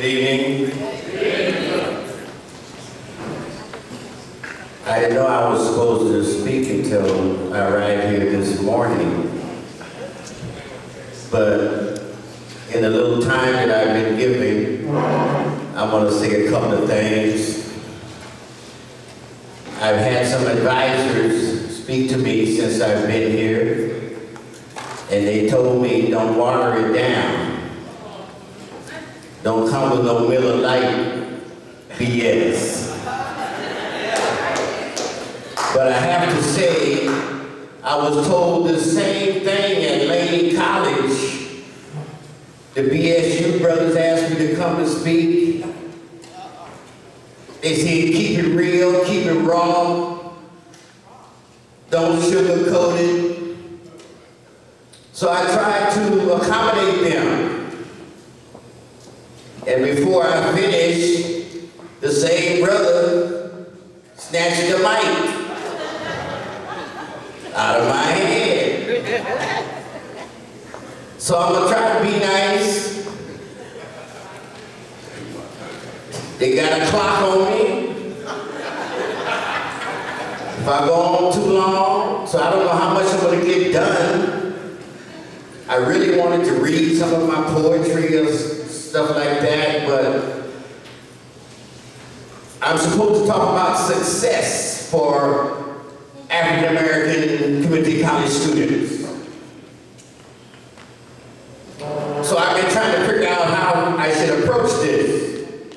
Good evening. I didn't know I was supposed to speak until I arrived here this morning. But in the little time that I've been given, I want to say a couple of things. I've had some advisors speak to me since I've been here, and they told me, don't water it down. Don't come with no Miller Lite BS. But I have to say, I was told the same thing at Laney College. The BSU brothers asked me to come and speak. They said, keep it real, keep it raw. Don't sugarcoat it. So I tried to accommodate them. And before I finished, the same brother snatched the mic out of my head. So I'm gonna try to be nice. They got a clock on me. If I go on too long, so I don't know how much I'm gonna get done. I really wanted to read some of my poetry stuff like that, but I'm supposed to talk about success for African American community college students. So I've been trying to figure out how I should approach this.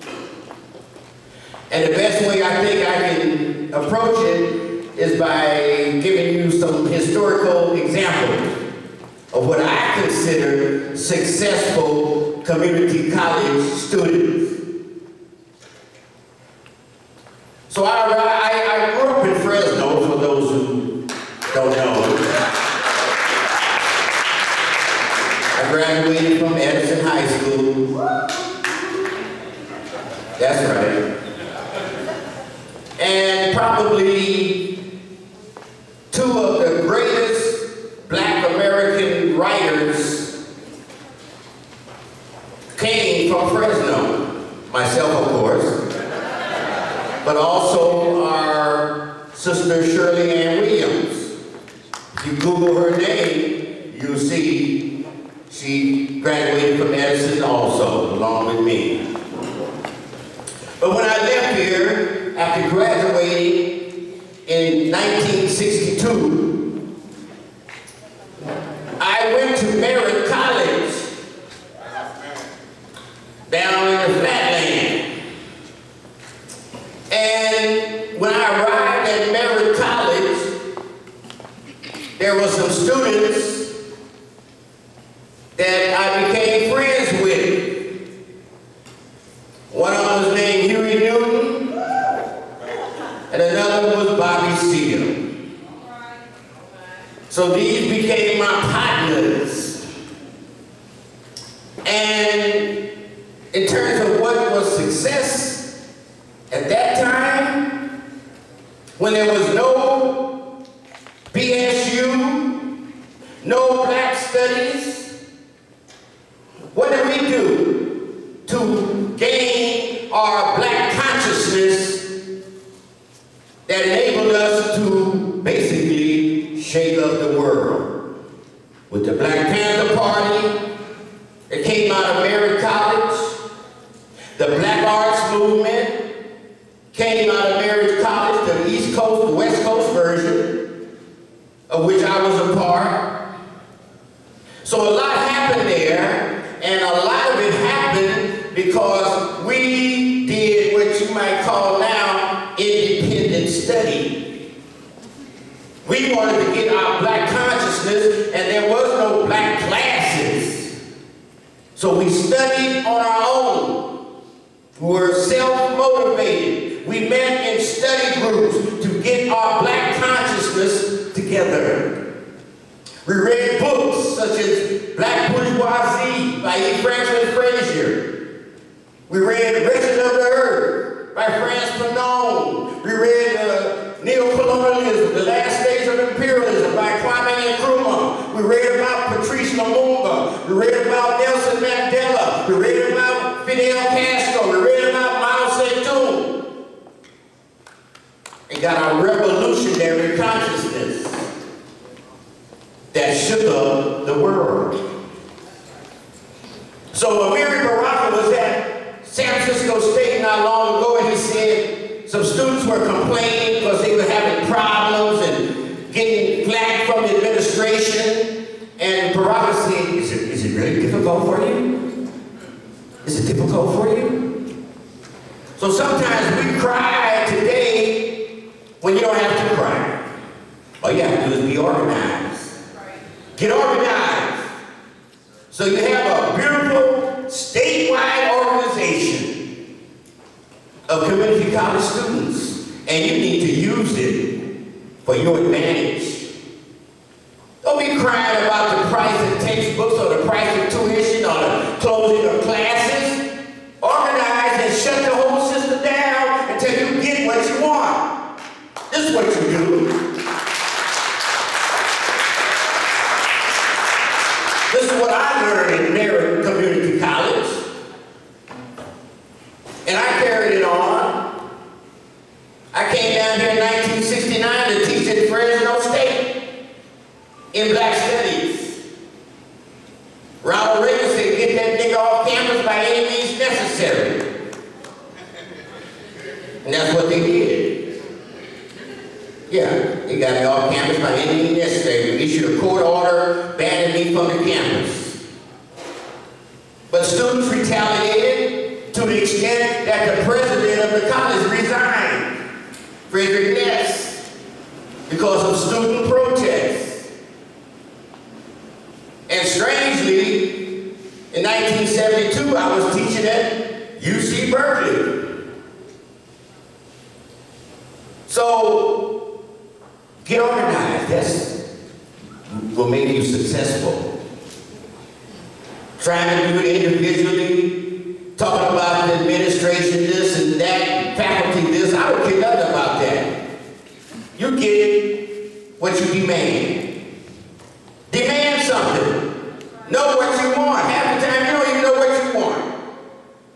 And the best way I think I can approach it is by giving you some historical examples of what I consider successful community college students. So I, I, I grew up in Fresno, for those who don't know. I graduated from Edison High School. That's right. And probably two of the greatest black American writers came from Fresno. Myself, of course, but also our sister Sherley Anne Williams. If you Google her name, you'll see she graduated from Edison also, along with me. But when I left here, after graduating in 1962, I went to Merritt College down in the flatland. And when I arrived at Merritt College, there were some students that I became friends with. One of them was named Huey Newton, and another was Bobby Seale. So these became my partners. And in terms of what was success at that time, when there was no BSU, no black studies, what did we do to gain our black consciousness that enabled us Get our black consciousness, and there was no black classes. So we studied on our own. We were self-motivated. We met in study groups to get our black consciousness together. We read books such as Black Bourgeoisie by E. Franklin Frazier. We read Wretched of the Earth by Frantz Fanon. We read uh, Neocolonialism, The Last We read about Patrice Lumumba. We read about Nelson Mandela. We read about Fidel Castro. So Amiri Baraka was at San Francisco State not long ago, and he said some students were complaining because they were having problems and getting flack from the administration. And Baraka said, is it, is it really difficult for you? Is it difficult for you? So sometimes we cry today when you don't have to cry. All you have to do is be organized. Get organized. So you have a beautiful statewide organization of community college students, and you need to use it for your advantage. Don't be crying about the what you do. This is what I learned in Merritt Community College. And I carried it on. I came down here in 1969 to teach at Fresno State in black studies. Ronald Reagan said, get that nigga off campus by any means necessary. And that's what they did. Yeah, they got me off campus by any means necessary. We issued a court order banning me from the campus. But students retaliated to the extent that the president of the college resigned, Frederick Ness, because of student protests. And strangely, in 1972, I was teaching at UC Berkeley. So, get organized. That's what make you successful. Trying to do it individually, talking about the administration this and that, faculty this, I don't care nothing about that. You get what you demand. Demand something. Know what you want. Half the time you don't even know what you want.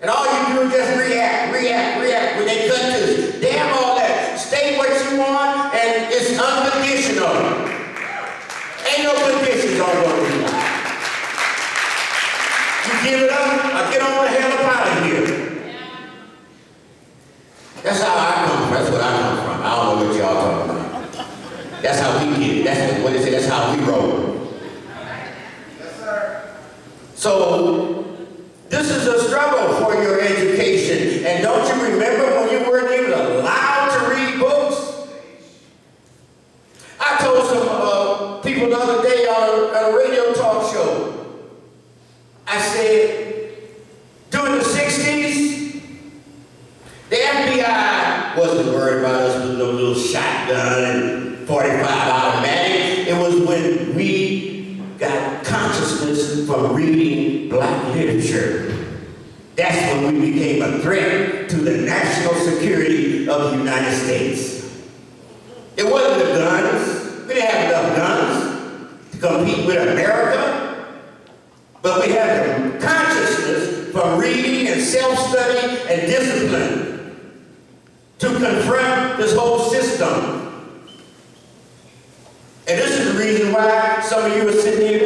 And all you do is just react, react, react. When they cut this, damn all that. State what you want and it's unconditional. Ain't no conditions on what we want. You give it up, I get on the hell up out of here. That's how I come from. That's what I come from. I don't know what y'all talking about. That's how we get it. That's what they say. That's how we roll. So, this is a struggle for your education. And don't you remember when you weren't even allowed to read books? I told some uh, people the other day on a, on a radio talk show, I said, during the 60s, the Wasn't worried about us with no little shotgun and 45 automatic. It was when we got consciousness from reading black literature. That's when we became a threat to the national security of the United States. It wasn't the guns. We didn't have enough guns to compete with America. But we had the consciousness from reading and self-study and discipline to confront this whole system. And this is the reason why some of you are sitting here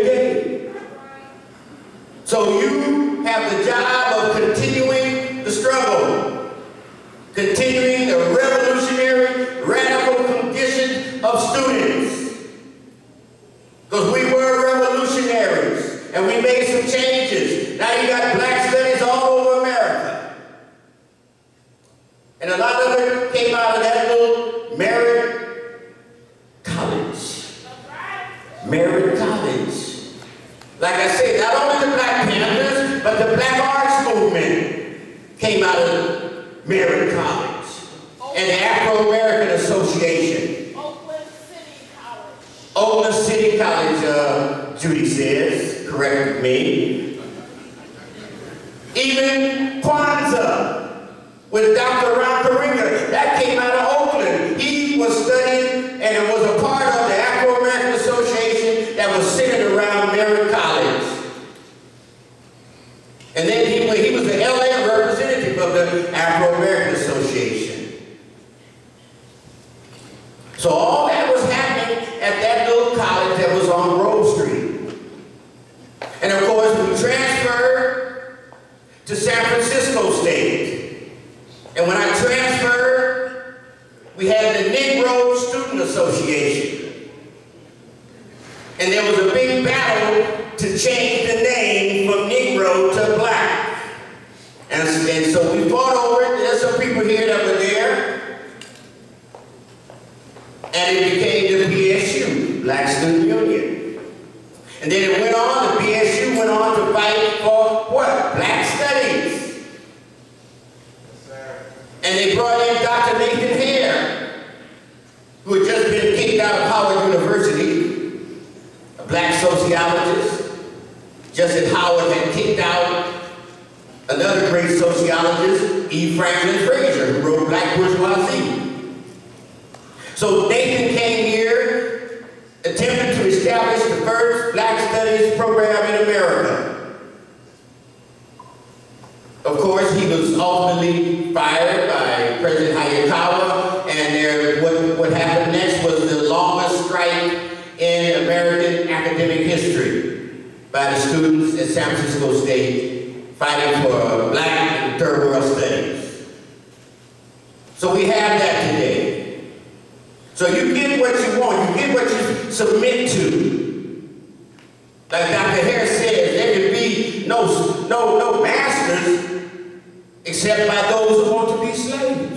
Merritt College. Like I said, not only the Black Panthers, but the Black Arts Movement came out of Merritt College. And the Afro-American Association. Oakland City College. Oakland City College, uh, Judy says, correct me. Even Kwanzaa with Dr. Ron Karenga, that came out of Oakland. He was studying and it was a part of the Afro-American Association that was centered around Merritt College. And then he, he was the LA representative of the Afro-American Association. So all that was happening at that little college that was on Grove Street. And of course, we transferred to San Francisco State. And when I transferred, we had the Negro Student Association. And there was a big battle to change the name from Negro to black. And, and so we fought over it. There's some people here that were there. And it became the BSU, Black Student Union. And then it went on, the BSU went on to fight for what? Black Studies. And they brought in Dr. Nathan Hare, who had just been kicked out of Howard University, a black sociologist, just as Howard had kicked out another great sociologist, E. Franklin Frazier, who wrote Black Bourgeoisie. So Nathan came here, attempted to establish the first black studies program in America. Of course, he was ultimately fired by President Hayakawa, and there, what, what happened next was the longest strike in American academic history by the students at San Francisco State fighting for black and third world studies. So we have that today. So you get what you want, you get what you submit to. Like Dr. Harris says, there can be no, no, no masters except by those who want to be slaves.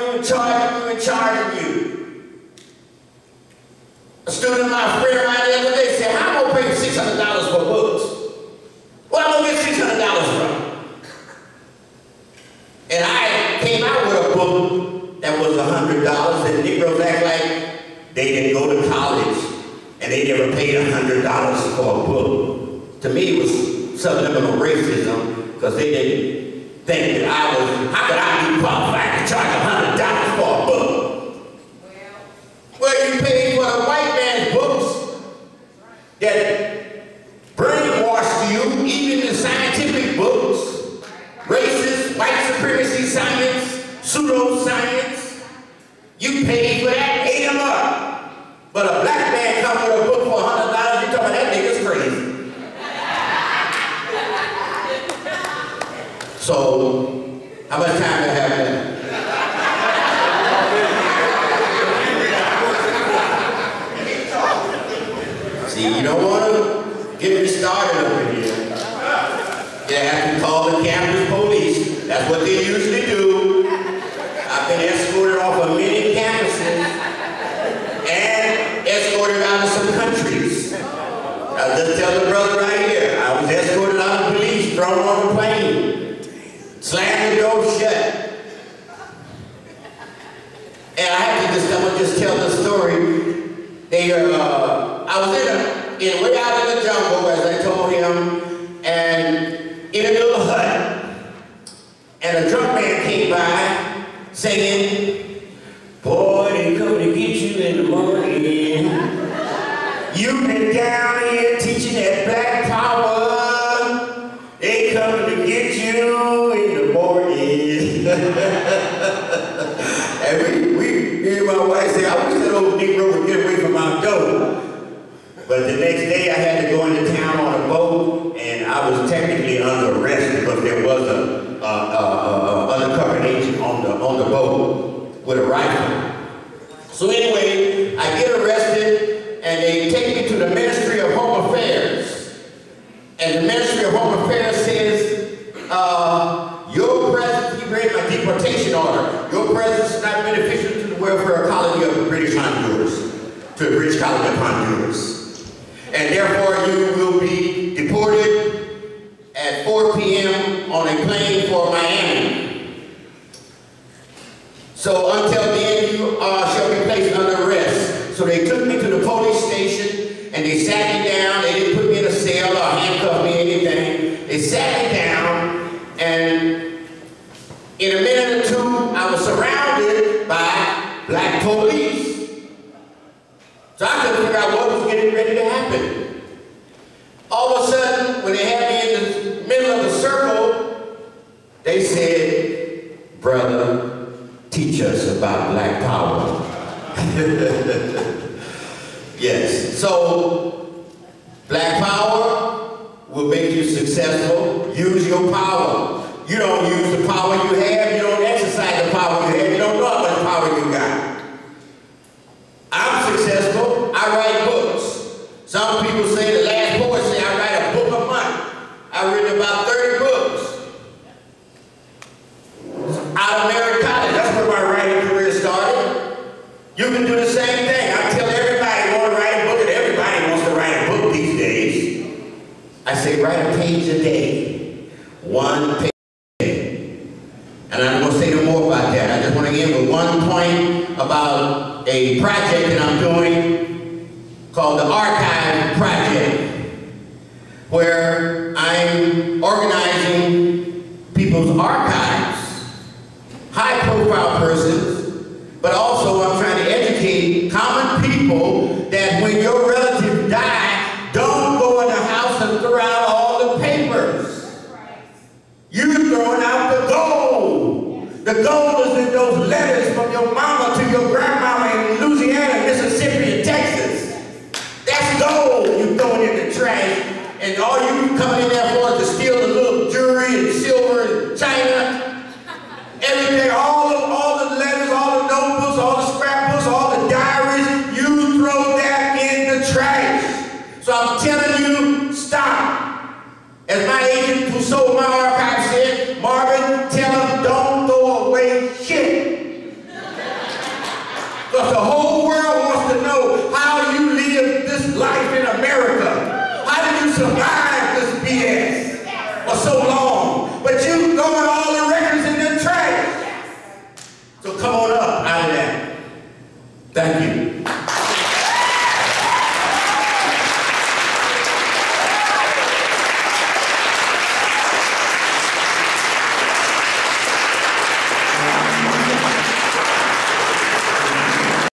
You and charging you and charging you. A student of my friend mine the other day said, how am I going to pay $600 for books? Where am I going to get $600 from? And I came out with a book that was $100 and Negroes act like they didn't go to college and they never paid $100 for a book. To me, it was subliminal racism because they didn't think that I was, how could I be qualified to charge $100 for a book? Well, well you paid for the white man's books that brainwashed you, even the scientific books, racist, white supremacy science, pseudoscience. You paid for that, ate them up. But a black man come with a book for $100, you talking about that nigga's crazy. So, how much time do I have left? See, you get me started over here. You have to call the campus police. That's what they usually do. I've been escorted off of many campuses and escorted out of some countries. I'll just tell the brother right here, I was escorted out of Belize, thrown on a plane, slammed the door shut. And I have to just, I'm gonna just tell the story. They, uh, I was in a, in way out in the jungle, as I told him, and in a little hut, and a drunk man came by singing, "Boy, they come to get you in the morning. You've been down here teaching that black power. They coming to get you in the morning." and we, we, me and my wife said, "I wish that old Negro would get away from our door." But the next day I had to go into town on a boat, and I was technically under arrest because there was a, a, a, a undercover agent on the on the boat with a rifle. So anyway, I get arrested, and they take me to the Ministry of Home Affairs. And the Ministry of Home Affairs says, uh, your presence, he read my deportation order, your presence is not beneficial to the welfare of colony of British Honduras, to the British colony of Honduras. And therefore you will be deported at 4 p.m. on a plane for Miami. So until then, you uh, shall be placed under arrest. So they took me to the police station and they sat me down. They didn't put me in a cell or handcuff me or anything. They sat me down and in a minute or two, I was surrounded by black police. So I couldn't figure out what was getting ready to happen. open. All of a sudden, when they had me in the middle of the circle, they said, brother, teach us about black power. So black power will make you successful. Use your power. You don't use the power you have, you don't exercise the power you have, you don't know how much power you got. I'm successful, I write books. Some people say, the last poet say I write a book a month. I've written about 30 books. Out of Merritt College, that's where my writing career started. You can do the same thing. I tell everybody want to write a book, and everybody wants to write a book these days. I say write a page a day. One page a day. And I'm going to say no more about that. I just want to end with one point about a project that I'm doing called the Archive Project, where I'm organizing The gold is in those letters from your mama to your grandmama in Louisiana, Mississippi, and Texas. That's gold you throwing in the trash. And all you coming in there for is to steal Amen.